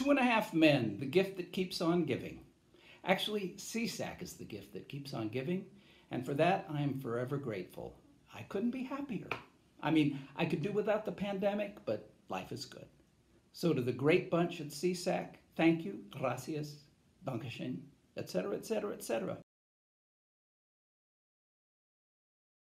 Two and a half men, the gift that keeps on giving. Actually, SESAC is the gift that keeps on giving, and for that I am forever grateful. I couldn't be happier. I mean, I could do without the pandemic, but life is good. So to the great bunch at SESAC, thank you, gracias, dankeschön, etc., etc., etc.